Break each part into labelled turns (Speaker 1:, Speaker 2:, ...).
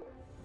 Speaker 1: Thank you.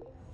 Speaker 1: Yeah.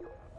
Speaker 1: you